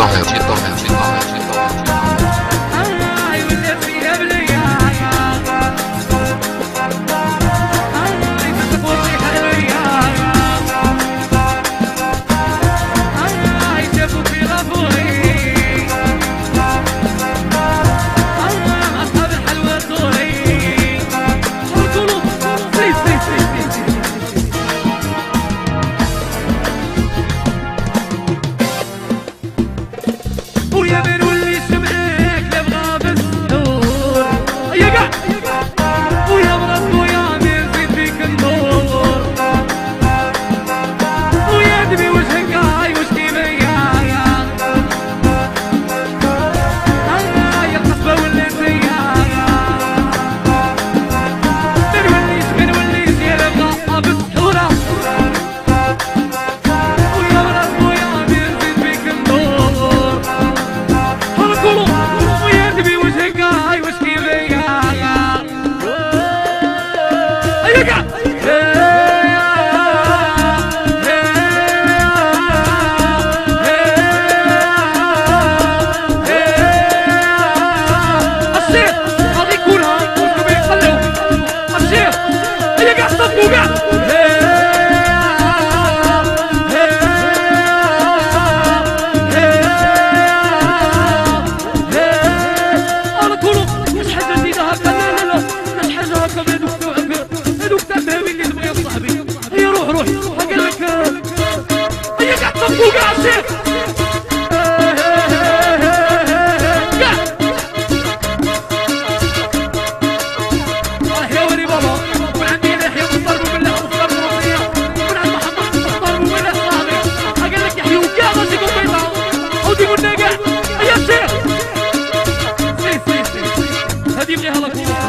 倒下去倒 California.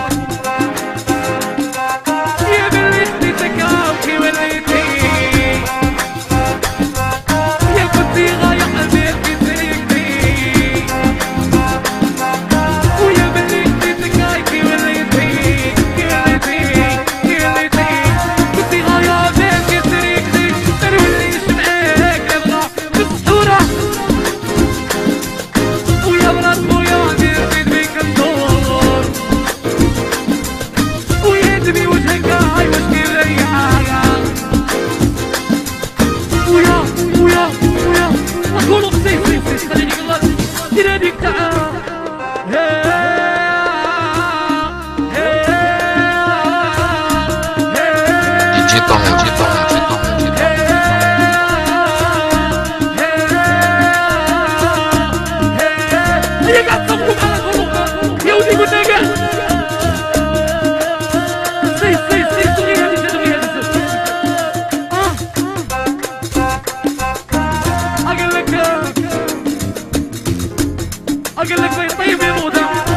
aquel que está en mi boda.